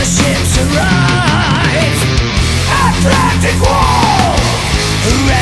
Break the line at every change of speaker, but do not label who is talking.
the ships arrive. Atlantic Wall